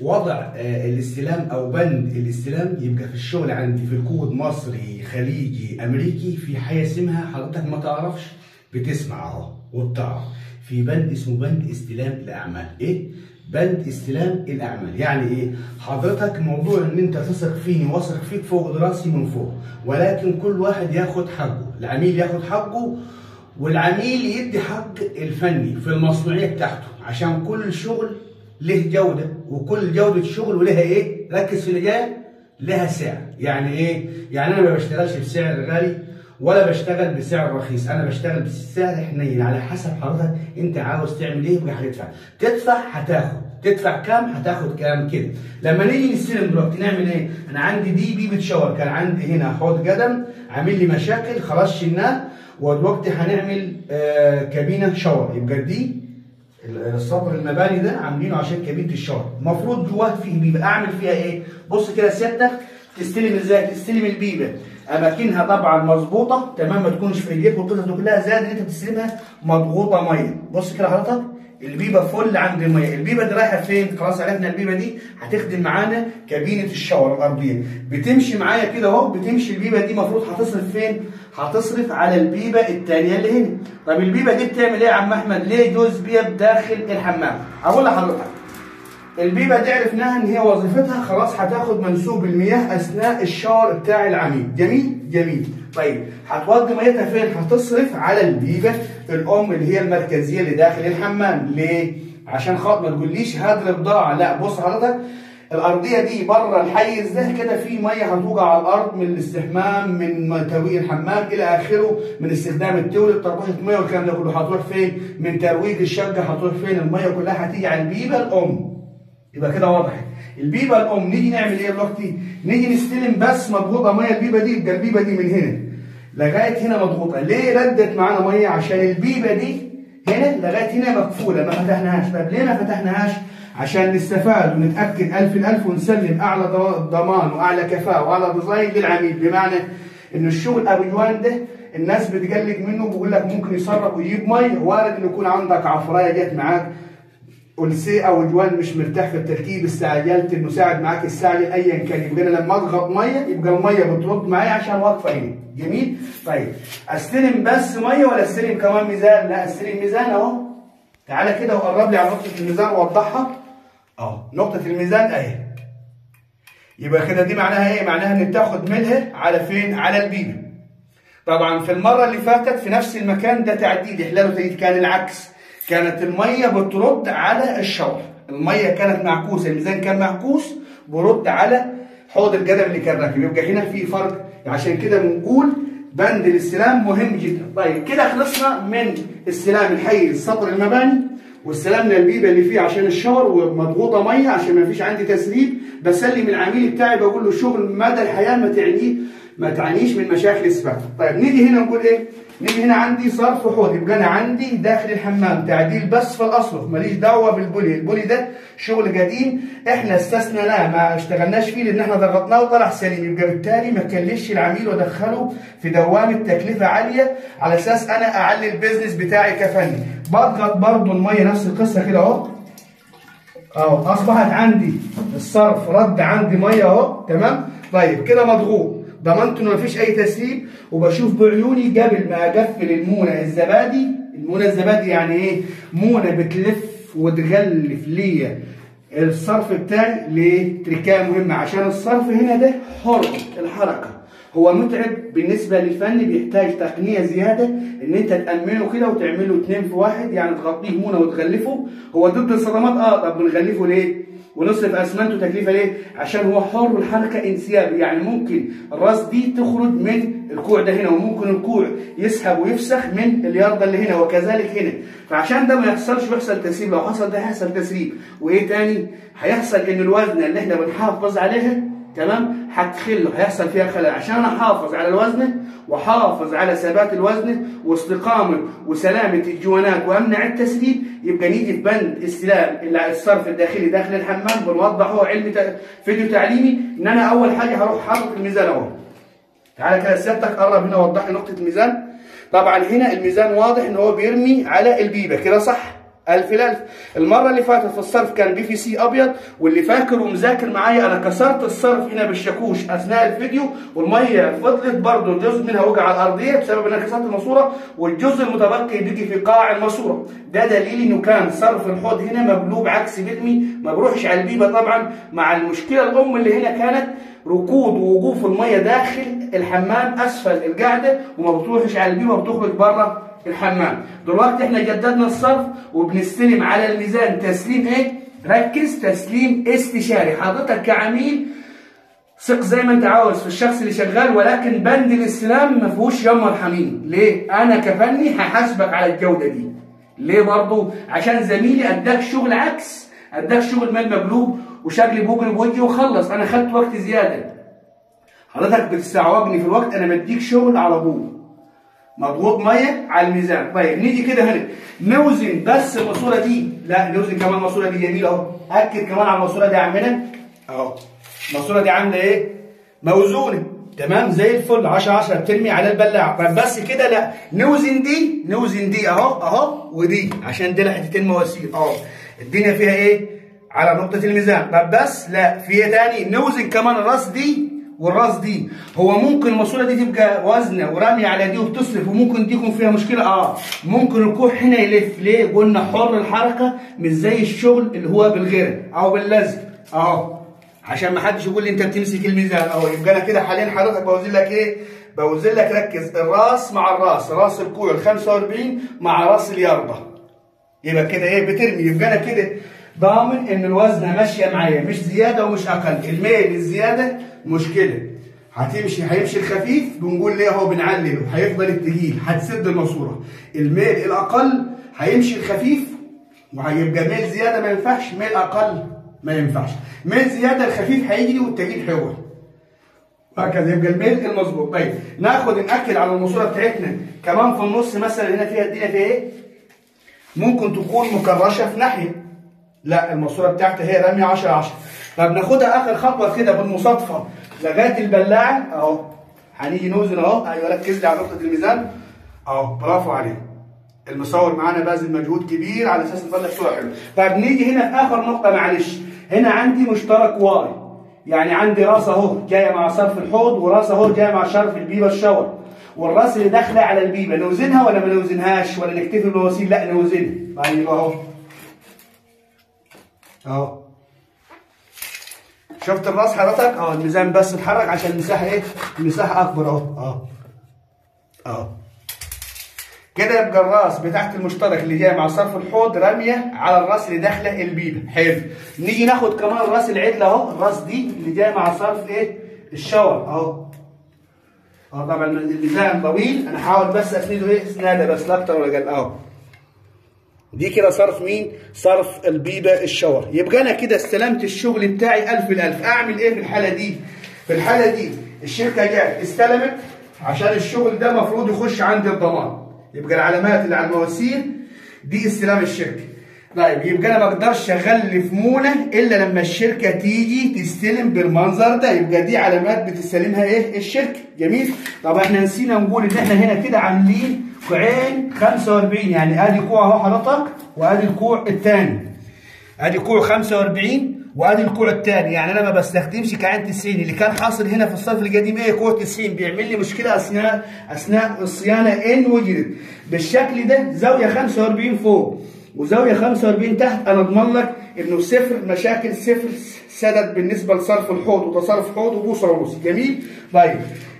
وضع آه، الاستلام أو بند الاستلام يبقى في الشغل عندي في الكود مصري خليجي أمريكي في حاجة اسمها حضرتك ما تعرفش؟ بتسمع أهو وبتعرف. في بند اسمه بند استلام الأعمال. إيه؟ بند استلام الأعمال. يعني إيه؟ حضرتك موضوع إن أنت تثق فيني واثق فيك فوق دراسي من فوق ولكن كل واحد ياخد حقه. العميل ياخد حقه والعميل يدي حق الفني في المصنوعية بتاعته عشان كل شغل له جودة؟ وكل جودة شغل ولها إيه؟ ركز في جاي لها سعر. يعني إيه؟ يعني أنا ما بشتغلش بسعر غالي ولا بشتغل بسعر رخيص. أنا بشتغل بسعر حنين. على حسب حضرتك أنت عاوز تعمل إيه يبقى هتدفع تدفع. هتاخد. تدفع كام؟ هتاخد كام كده. لما نيجي نستلم دلوقتي نعمل إيه؟ أنا عندي دي بيبه شاور كان عندي هنا حوض قدم عامل لي مشاكل خلاص شلناه. ودلوقتي هنعمل آه كابينة شاور. يبقى دي السطر المباني ده عاملينه عشان كابينه الشاور المفروض جواه فيه بيبه أعمل فيها إيه؟ بص كده سيادتك تستلم إزاي تستلم البيبة. أماكنها طبعا مظبوطة تمام؟ ما تكونش في ايديك والقصص كلها زائد ان أنت بتستلمها مضغوطة مية. بص كده حضرتك البيبة فل عند المية. البيبة دي رايحة فين؟ خلاص عرفنا البيبة دي هتخدم معانا كابينة الشاور الأرضية. بتمشي معايا كده أهو بتمشي البيبة دي المفروض هتصرف فين؟ هتصرف على البيبة الثانية اللي هنا. طب البيبة دي بتعمل إيه يا عم أحمد؟ ليه جوه بيبة داخل الحمام؟ أقول لحضرتك. البيبة دي عرفناها إن هي وظيفتها خلاص هتاخد منسوب المياه أثناء الشاور بتاع العميل جميل؟ جميل. طيب هتودي ميتها فين؟ هتصرف على البيبة الأم اللي هي المركزية اللي داخل الحمام. ليه؟ عشان خاطر ما تقوليش هدر بضاعه لا بص حضرتك الأرضية دي بره الحيز ده كده في مية هتوقع على الأرض من الاستحمام من ترويج الحمام إلى آخره من استخدام التواليت شطافة مية والكلام ده كله. هتروح فين؟ من ترويج الشقه هتروح فين؟ المية كلها هتيجي على البيبة الأم. يبقى كده واضح. البيبة الأم نيجي نعمل إيه دلوقتي نيجي نستلم بس مضغوطة مية البيبة دي يبقى البيبة دي من هنا. لغاية هنا مضغوطة. ليه ردت معانا مية؟ عشان البيبة دي هنا لغاية هنا مقفولة. ما فتحناهاش. طب ليه ما فتحناهاش؟ عشان نستفاد ونتأكد ألف الألف ونسلم أعلى ضمان وأعلى كفاءة وأعلى ديزاين للعميل. بمعنى ان الشغل أبو جوان ده الناس بتقلق منه بيقول لك ممكن يسرب ويجيب مية. وارد ان يكون عندك عفراية جت معاك. أنسي أو جوان مش مرتاح في التركيب استعجلت إنه ساعد معاك الساعد أيا كان. يبقى أنا لما أضغط مية يبقى المية بترد معايا عشان واقفة هنا. جميل؟ طيب. أستلم بس مية ولا أستلم كمان ميزان؟ لا أستلم ميزان أهو. تعالى كده وقرب لي على نقطة الميزان ووضحها أهو نقطة الميزان أهي. يبقى كده دي معناها إيه؟ معناها إن بتاخد منها على فين؟ على البيبة طبعا في المرة اللي فاتت في نفس المكان ده تعديل إحلال وتجديد كان العكس. كانت المية بترد على الشاور المية كانت معكوسة الميزان كان معكوس برد على حوض القدم اللي كان راكب يبقى هنا في فرق. عشان كده بنقول بند الاستلام مهم جدا. طيب كده خلصنا من استلام الحي السطر المباني واستلمنا البيبة اللي فيه عشان الشاور ومضغوطة مية عشان ما فيش عندي تسريب بسلم العميل بتاعي بقول له شغل مدى الحياة ما تعنيه ما تعانيش من مشاكل السباق. طيب نيجي هنا نقول إيه؟ نيجي هنا عندي صرف حوض يبقى أنا عندي داخل الحمام تعديل بس في الاصرف ماليش دعوة بالبولي. البولي ده شغل قديم. إحنا استثنيناه ما اشتغلناش فيه لأن إحنا ضغطناه وطلع سليم. يبقى بالتالي ما كلفش العميل وادخله في دوامة تكلفة عالية على أساس أنا أعلي البيزنس بتاعي كفني. بضغط برضو المية نفس القصة كده أهو. أهو أصبحت عندي الصرف رد عندي مية أهو. تمام؟ طيب كده مضغوط. ضمنت إنه مفيش أي تسريب وبشوف بعيوني قبل ما أقفل المونة الزبادي. المونة الزبادي يعني إيه؟ مونة بتلف وتغلف ليا. الصرف بتاعي لتركايه مهمة عشان الصرف هنا ده حر الحركة. هو متعب بالنسبة للفن بيحتاج تقنية زيادة إن أنت تأمنه كده وتعمله اتنين في واحد يعني تغطيه مونة وتغلفه. هو ضد الصدمات آه طب بنغلفه ليه؟ ونصرف اسمنت وتكلفه ليه؟ عشان هو حر الحركة انسيابي يعني ممكن الراس دي تخرج من الكوع ده هنا وممكن الكوع يسحب ويفسخ من الياردة اللي هنا وكذلك هنا فعشان ده ما يحصلش ويحصل تسريب لو حصل ده هيحصل تسريب وإيه تاني؟ هيحصل إن الوزنه اللي إحنا بنحافظ عليها تمام؟ هتخل هيحصل فيها خلل. عشان أنا احافظ على الوزن واحافظ على ثبات الوزن واستقامة وسلامة الجوانات وأمنع التسريب يبقى نيجي في بند استلام الصرف الداخلي داخل الحمام بنوضحه علم فيديو تعليمي إن أنا أول حاجة هروح حاطط الميزان أهو. تعالى كده سيادتك قرب هنا وضح لي نقطة الميزان. طبعا هنا الميزان واضح إن هو بيرمي على البيبة. كده صح؟ ألف الألف المرة اللي فاتت في الصرف كان PVC أبيض واللي فاكر ومذاكر معايا أنا كسرت الصرف هنا بالشاكوش أثناء الفيديو والمية فضلت برضه جزء منها وقع على الأرضية بسبب إن أنا كسرت الماسورة والجزء المتبقي بيجي في قاع الماسورة. ده دليل إنه كان صرف الحوض هنا مقلوب عكس بتمي ما بروحش على البيبة طبعا. مع المشكلة الأم اللي هنا كانت ركود ووقوف المية داخل الحمام أسفل القاعدة وما بتروحش على البيبة وبتخرج بره الحمام. دلوقتي إحنا جددنا الصرف وبنستلم على الميزان تسليم إيه؟ ركز تسليم استشاري. حضرتك كعميل ثق زي ما انت عاوز في الشخص اللي شغال ولكن بند الاستلام ما فيهوش يما ارحميني ليه؟ أنا كفني هحاسبك على الجودة دي. ليه برضه عشان زميلي أداك شغل عكس. أداك شغل مال مقلوب وشكلي بوجري بوجهي وخلص. أنا خدت وقت زيادة. حضرتك بتستعوجني في الوقت. أنا بديك شغل على ابوه مضغوط ميه على الميزان. طيب نيجي كده هنا. نوزن بس الماسورة دي. لا نوزن كمان الماسورة دي جميلة أهو. أكد كمان على الماسورة دي يا عمنا أهو. الماسورة دي عامله إيه؟ موزونة. تمام؟ زي الفل. 10 10 بترمي على البلاعة. طب بس كده لا. نوزن دي نوزن دي أهو أهو ودي. عشان دي حتتين مواسير. أهو. الدنيا فيها إيه؟ على نقطة الميزان. طب بس لا في إيه تاني؟ نوزن كمان الرأس دي. والراس دي هو ممكن الماسوره دي تبقى وزنة وراميه على دي وبتصرف وممكن دي يكون فيها مشكلة. آه ممكن الكوع هنا يلف. ليه؟ قلنا حر الحركة مش زي الشغل اللي هو بالغيره أو باللزق. أهو. عشان ما حدش يقول لي أنت بتمسك الميزان أهو يبقى أنا كده حاليا حضرتك بوزن لك إيه؟ بوزن لك ركز. الراس مع الراس راس الكوع ال 45 مع راس اليربة. يبقى كده إيه؟ بترمي. يبقى أنا كده ضامن إن الوزنه ماشية معايا مش زيادة ومش أقل. الميل الزيادة مشكلة. هتمشي هيمشي الخفيف بنقول ليه هو بنعلله هيفضل التقيل هتسد الماسورة. الميل الأقل هيمشي الخفيف وهيبقى ميل زيادة ما ينفعش ميل أقل ما ينفعش. ميل زيادة الخفيف هيجري والتقيل هيقعد هكذا يبقى الميل المظبوط. طيب ناخد نأكد على الماسورة بتاعتنا. كمان في النص مثلا هنا فيها الدنيا فيها إيه؟ ممكن تكون مكرشة في ناحية. لا الماسورة بتاعتها هي رميه 10 10 طب ناخدها آخر خطوة كده بالمصادفة. لغاية البلاعة أهو. هنيجي نوزن أهو. أيوه ركز لي على نقطة الميزان. أهو برافو عليك. المصور معانا باذل مجهود كبير على أساس نطلع صورة حلوة. طب نيجي هنا في آخر نقطة معلش. هنا عندي مشترك واي. يعني عندي راس أهو جاية مع صرف الحوض وراس أهو جاية مع شرف البيبة الشاور. والراس اللي داخلة على البيبة نوزنها ولا ما نوزنهاش؟ ولا نكتفي بالوسيل لا نوزنها. طيب أهو. أهو. شفت الرأس حضرتك؟ آه الميزان بس اتحرك عشان المساحة إيه؟ المساحة أكبر أهو. أهو. أهو. كده يبقى الرأس بتاعت المشترك اللي جاي مع صرف الحوض رامية على الرأس اللي داخلة البيبة. حلو. نيجي ناخد كمان الراس العدلة أهو. الرأس دي اللي جاية مع صرف إيه؟ الشاور. أهو. آه طبعا الميزان طويل. أنا هحاول بس أسنده إيه؟ اسناده بس لا أكتر ولا أقل. أهو. دي كده صرف مين؟ صرف البيبة الشاور يبقى أنا كده استلمت الشغل بتاعي ألف الألف أعمل إيه في الحالة دي؟ في الحالة دي الشركة جت استلمت عشان الشغل ده المفروض يخش عند الضمان يبقى العلامات اللي على المواسير دي استلام الشركة طيب يبقى أنا ما أقدرش اغلف مونة إلا لما الشركة تيجي تستلم بالمنظر ده. يبقى دي علامات بتستلمها إيه؟ الشركة. جميل. طب إحنا نسينا نقول إن إحنا هنا كده عاملين كوعين 45 يعني آدي كوع أهو حضرتك وآدي الكوع الثاني آدي كوع 45 وآدي الكوع الثاني يعني أنا ما بستخدمش كعين 90 اللي كان حاصل هنا في الصرف القديم إيه؟ كوع 90 بيعمل لي مشكلة أثناء أثناء الصيانة إن وجدت. بالشكل ده زاوية 45 فوق. وزاوية 45 تحت أنا أضمن لك إنه صفر مشاكل صفر سدد بالنسبة لصرف الحوض وتصرف حوض وبوصة ونص جميل؟ طيب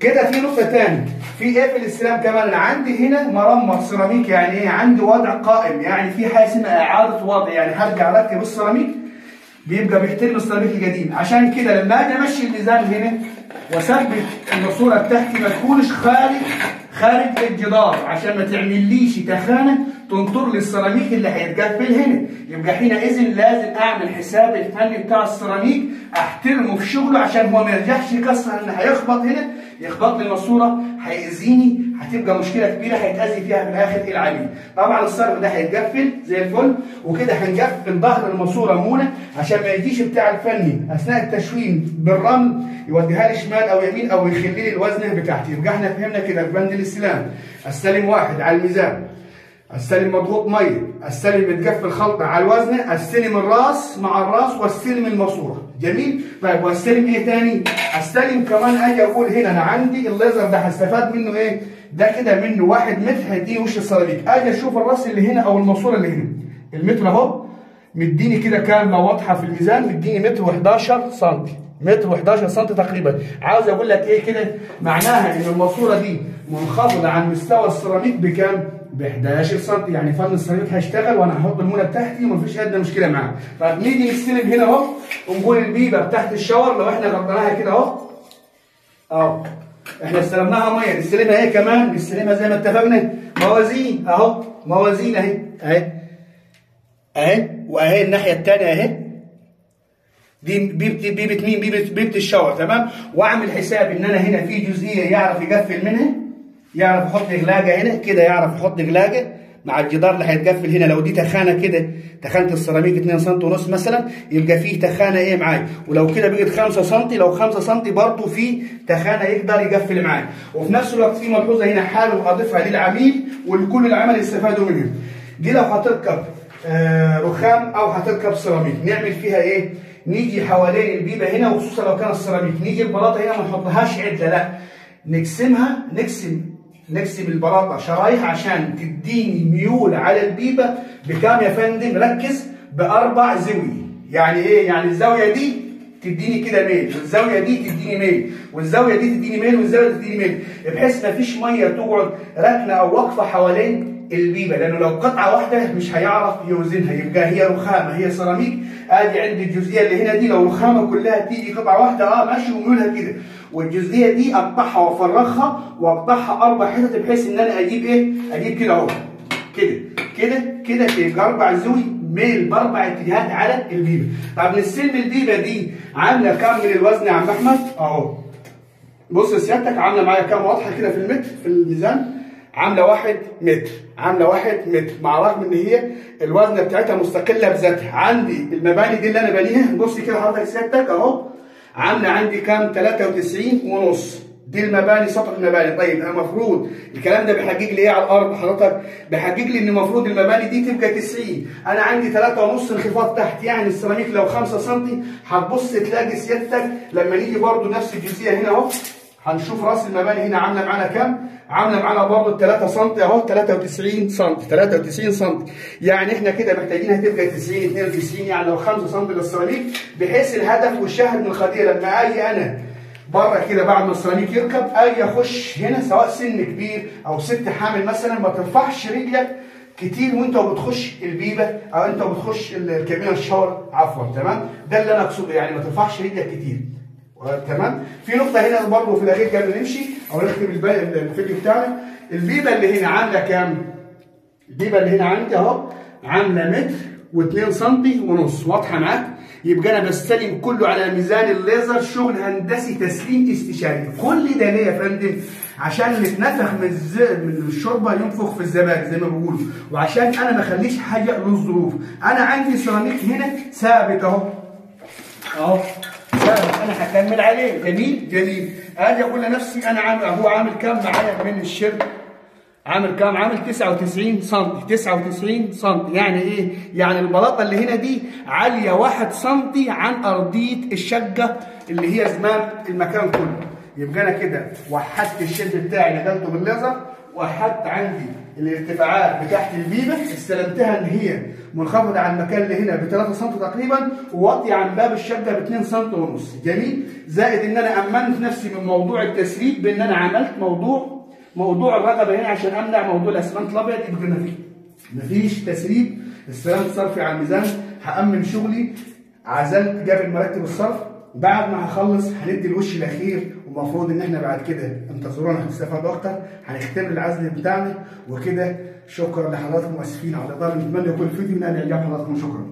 كده في نقطة ثانية في إيه في الاستلام كمان؟ أنا عندي هنا مرمى سيراميك يعني إيه؟ عندي وضع قائم يعني في حاجة اسمها إعادة وضع يعني هرجع أركب السيراميك بيبقى بيحترم السيراميك القديم. عشان كده لما أجي أمشي الميزان هنا وأثبت الماسوره بتاعتي ما تكونش خارج خارج الجدار عشان ما تعمليش تخانة تنطر لي السيراميك اللي هيتقفل هنا. يبقى حينئذ لازم أعمل حساب الفني بتاع السيراميك أحترمه في شغله عشان هو ما يرجعش يكسر ان هيخبط هنا. يخبط لي الماسورة هيأذيني هتبقى مشكلة كبيرة هيتأذي فيها في الآخر العميل طبعا الصرف ده هيتقفل زي الفل وكده هنقفل ظهر الماسورة مونه عشان ما يجيش بتاع الفني أثناء التشوين بالرمل يوديها لي شمال أو يمين أو يخلي لي الوزنه بتاعتي. يبقى إحنا فهمنا كده في بند الاستلام استلم واحد على الميزان. استلم مضغوط مية استلم متجف الخلطه على الوزن استلم الراس مع الراس واستلم الماسورة. جميل؟ طيب واستلم إيه تاني؟ استلم كمان أجي أقول هنا أنا عندي الليزر ده هستفاد منه إيه؟ ده كده منه واحد متر هيديني وش السيراميك أجي أشوف الراس اللي هنا أو الماسورة اللي هنا. المتر أهو مديني كده كامله واضحة في الميزان مديني متر و11 سم متر و11 سم تقريبا. عاوز أقول لك إيه كده؟ معناها إن الماسورة دي منخفضة عن مستوى السيراميك بكام؟ ب 11 سم يعني فن السيراميك هيشتغل وأنا هحط المونة بتاعتي ومفيش ادنى مشكلة معاه طب نيجي نستلم هنا أهو ونقول البيبة بتاعت الشاور. لو إحنا غطيناها كده أهو. أهو. إحنا استلمناها مية. نستلمها إيه كمان؟ نستلمها زي ما اتفقنا. موازين. أهو. موازين أهي. أهي. أهي. وأهي الناحية الثانية أهي. دي بيبه بيبة مين؟ بيبه بيبة الشاور. تمام؟ وأعمل حساب إن أنا هنا في جزئية يعرف يقفل منها. يعرف يحط غلاجه هنا كده يعرف يحط غلاجه مع الجدار اللي هيتقفل هنا لو دي تخانة كده تخانة السيراميك 2 سم ونص مثلا يبقى فيه تخانة إيه معايا ولو كده بقت 5 سم لو 5 سم برضه في تخانة يقدر يقفل معايا وفي نفس الوقت في ملحوظة هنا حابب أضيفها للعميل ولكل العمل يستفادوا منها. دي لو هتركب آه رخام أو هتركب سيراميك نعمل فيها إيه؟ نيجي حوالين البيبة هنا وخصوصا لو كان السيراميك. نيجي البلاطة هنا ما نحطهاش عدلة لا. نقسمها نقسم نقسم البلاطة شرايح عشان تديني ميول على البيبة بكام يا فندم؟ ركز بأربع زاوية يعني إيه؟ يعني الزاوية دي تديني كده ميل والزاوية دي تديني ميل والزاوية دي تديني ميل والزاوية دي تديني ميل بحيث ما فيش مية تقعد راكنه أو واقفه حوالين البيبه لأنه لو قطعة واحدة مش هيعرف يوزنها يبقى هي رخامة هي سيراميك. آدي عندي الجزئية اللي هنا دي لو رخامة كلها تيجي قطعة واحدة آه ماشي وميولها كده. والجزئية دي أقطعها وافرغها وأقطعها أربع حتت بحيث إن أنا أجيب إيه؟ أجيب كده أهو. كده كده كده يبقى أربع زوي ميل باربع اتجاهات على البيبه طب نستلم البيبه دي عاملة كام من الوزن يا عم أحمد؟ أهو. بص سيادتك عاملة معايا كام؟ واضحة كده في المتر في الميزان؟ عاملة واحد متر. عاملة واحد متر. مع رغم إن هي الوزنة بتاعتها مستقلة بذاتها. عندي المباني دي اللي أنا بانيها بص كده حضرتك سيادتك أهو. عاملة عندي كام؟ 93 ونص. دي المباني سطح المباني. طيب أنا المفروض الكلام ده بيحقق لي إيه على الأرض حضرتك؟ بيحقق لي إن المفروض المباني دي تبقى 90 أنا عندي 3 ونص انخفاض تحت. يعني السيراميك لو 5 سم هتبص تلاقي سيادتك لما نيجي برضو نفس الجزئيه هنا أهو. هنشوف رأس المباني هنا عاملة معانا كام؟ عاملة معانا برضه 3 سم أهو 93 سم 93 سم يعني إحنا كده محتاجينها تبقى 90 92 يعني لو 5 سم للسيراميك بحيث الهدف والشاهد من القضية لما أجي أنا بره كده بعد ما السيراميك يركب أجي أخش هنا سواء سن كبير أو ست حامل مثلا ما ترفعش رجلك كتير وأنت بتخش البيبة أو أنت بتخش الكابينة الشاور عفوا تمام؟ ده اللي أنا أقصده يعني ما ترفعش رجلك كتير. تمام؟ في نقطة هنا برضه في الأخير قبل نمشي أو نختم الفيديو بتاعنا البيبة اللي هنا عامله كام؟ البيبة اللي هنا عندي أهو عاملة متر و2 سم ونص. واضحة معاك؟ يبقى أنا بستلم كله على ميزان الليزر شغل هندسي تسليم استشاري. كل ده ليه يا فندم؟ عشان نتنفخ من الز... من الشوربة ينفخ في الزبادي زي ما بيقولوا. وعشان أنا ما أخليش حاجة للظروف. أنا عندي سيراميك هنا ثابت أهو. أهو. أنا هكمل عليه. جميل؟ جميل أجي أقول لنفسي أنا عامل هو عامل كام معايا من الشرب؟ عامل كام؟ عامل 99 سم 99 سم. يعني إيه؟ يعني البلاطة اللي هنا دي عالية 1 سم عن أرضية الشقة اللي هي زمام المكان كله. يبقى أنا كده وحدت الشد بتاعي نقلته بالليزر وحدت عندي الارتفاعات بتاعت البيبة استلمتها إن هي منخفضة عن المكان اللي هنا ب 3 سم تقريبا وواطيه عن باب الشقه ب 2 سم ونص. جميل. زائد إن أنا أمنت نفسي من موضوع التسريب بإن أنا عملت موضوع موضوع الرقبة هنا عشان أمنع موضوع الأسمنت الأبيض. يبقى مفيش مفيش تسريب. استلمت صرفي على الميزان هأمن شغلي. عزلت جاب مرتب الصرف. بعد ما هخلص هندي الوش الأخير. ومفروض إن إحنا بعد كده انتظرونا هنستفاد أكتر هنختبر العزل بتاعنا وكده شكرا لحضراتكم آسفين على الاطاله نتمنى يكون الفيديو نال اعجاب حضراتكم شكرا.